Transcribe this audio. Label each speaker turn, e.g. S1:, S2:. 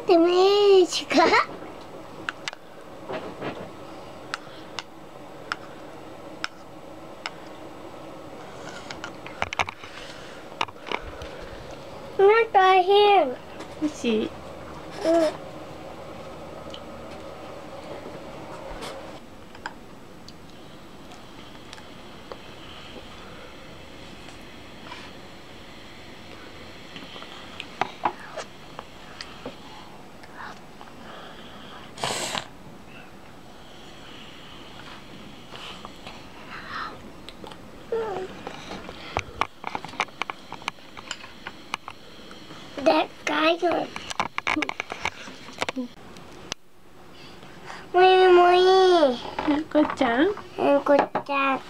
S1: って目しかなん大変うん
S2: よし
S1: でっかいのもいもい
S2: なこちゃん？
S1: うんこっちゃん